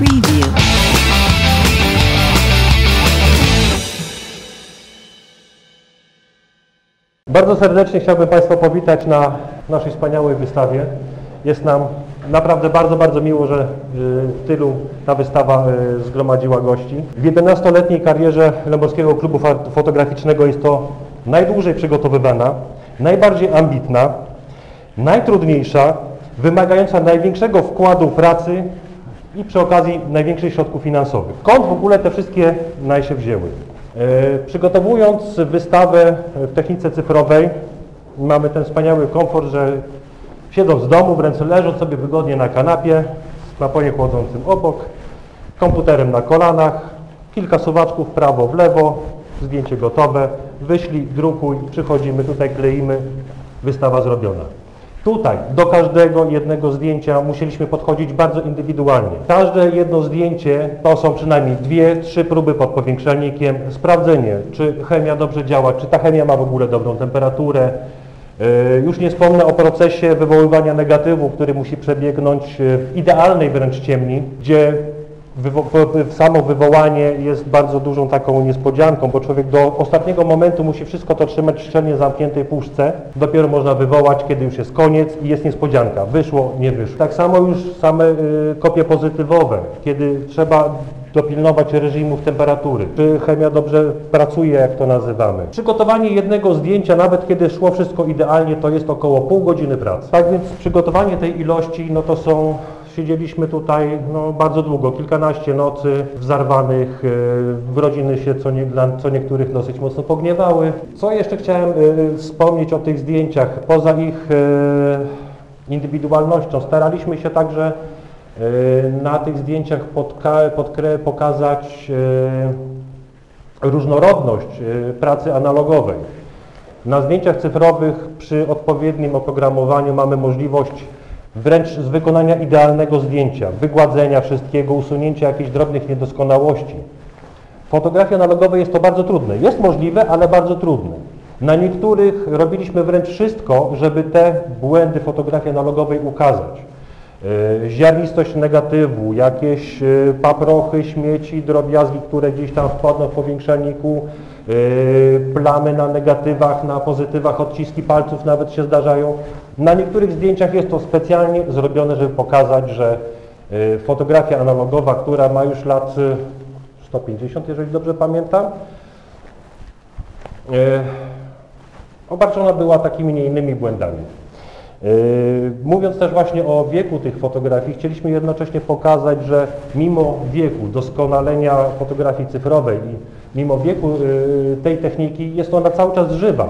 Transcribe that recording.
Preview. Bardzo serdecznie chciałbym Państwa powitać na naszej wspaniałej wystawie. Jest nam naprawdę bardzo, bardzo miło, że y, tylu ta wystawa y, zgromadziła gości. W 11-letniej karierze Lęborskiego Klubu Fotograficznego jest to najdłużej przygotowywana, najbardziej ambitna, najtrudniejsza, wymagająca największego wkładu pracy i przy okazji największych środków finansowych. Skąd w ogóle te wszystkie naj się wzięły? E, Przygotowując wystawę w technice cyfrowej, mamy ten wspaniały komfort, że siedząc w domu, w ręce leżąc sobie wygodnie na kanapie, z napojem chłodzącym obok, komputerem na kolanach, kilka suwaczków prawo, w lewo, zdjęcie gotowe, wyślij, drukuj, przychodzimy, tutaj kleimy, wystawa zrobiona. Tutaj do każdego jednego zdjęcia musieliśmy podchodzić bardzo indywidualnie. Każde jedno zdjęcie to są przynajmniej dwie, trzy próby pod powiększalnikiem, sprawdzenie, czy chemia dobrze działa, czy ta chemia ma w ogóle dobrą temperaturę. Yy, Już nie wspomnę o procesie wywoływania negatywu, który musi przebiegnąć yy, w idealnej wręcz ciemni, gdzie samo wywołanie jest bardzo dużą taką niespodzianką, bo człowiek do ostatniego momentu musi wszystko to trzymać w szczelnie zamkniętej puszce. Dopiero można wywołać, kiedy już jest koniec i jest niespodzianka. Wyszło, nie wyszło. Tak samo już same y, kopie pozytywowe, kiedy trzeba dopilnować reżimów temperatury, czy chemia dobrze pracuje, jak to nazywamy. Przygotowanie jednego zdjęcia, nawet kiedy szło wszystko idealnie, to jest około pół godziny pracy. Tak więc przygotowanie tej ilości, no to są Siedzieliśmy tutaj no, bardzo długo, kilkanaście nocy w zarwanych, y, w rodziny się co, nie, co niektórych dosyć mocno pogniewały. Co jeszcze chciałem y, wspomnieć o tych zdjęciach? Poza ich indywidualnością staraliśmy się także na tych zdjęciach podka, podkre, pokazać różnorodność pracy analogowej. Na zdjęciach cyfrowych przy odpowiednim oprogramowaniu mamy możliwość wręcz z wykonania idealnego zdjęcia, wygładzenia wszystkiego, usunięcia jakichś drobnych niedoskonałości. W fotografii analogowej jest to bardzo trudne. Jest możliwe, ale bardzo trudne. Na niektórych robiliśmy wręcz wszystko, żeby te błędy fotografii analogowej ukazać. Yy, Ziarnistość negatywu, jakieś yy, paprochy, śmieci, drobiazgi, które gdzieś tam wpadną w powiększalniku, plamy na negatywach, na pozytywach, odciski palców nawet się zdarzają. Na niektórych zdjęciach jest to specjalnie zrobione, żeby pokazać, że yy, fotografia analogowa, która ma już lat yy, 150, jeżeli dobrze pamiętam, yy, obarczona była takimi nie innymi błędami. Yy, Mówiąc też właśnie o wieku tych fotografii, chcieliśmy jednocześnie pokazać, że mimo wieku doskonalenia fotografii cyfrowej i mimo wieku yy, tej techniki jest ona cały czas żywa.